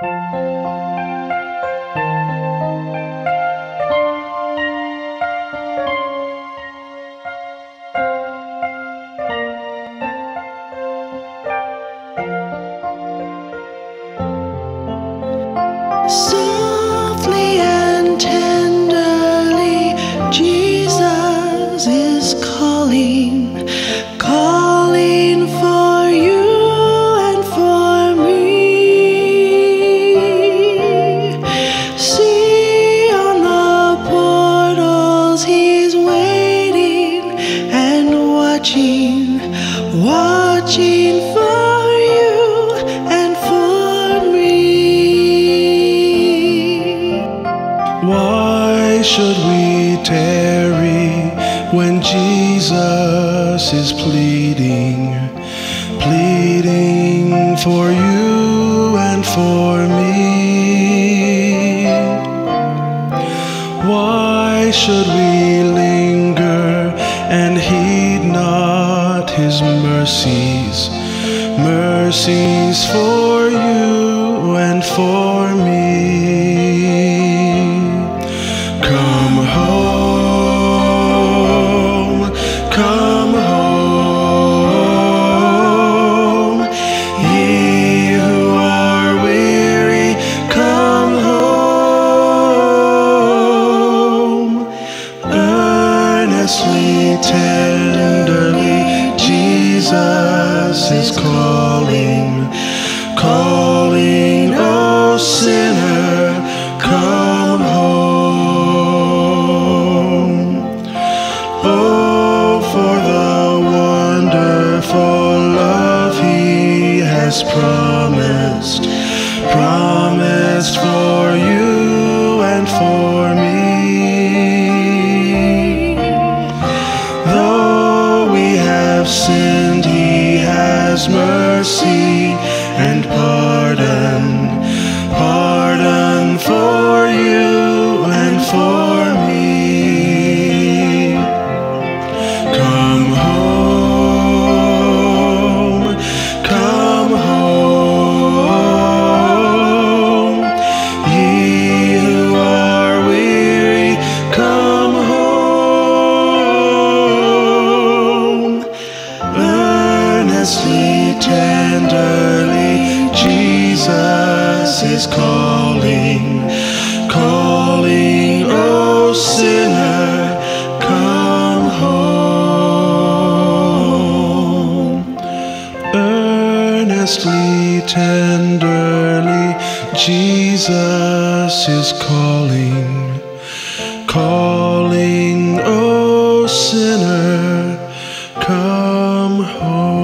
Softly we tarry when Jesus is pleading, pleading for you and for me? Why should we linger and heed not his mercies, mercies for you and for me? Jesus is calling, calling, oh sinner, come home. Oh, for the wonderful love He has promised, has Jesus is calling, calling, oh sinner, come home. Earnestly, tenderly, Jesus is calling, calling, oh sinner, come home.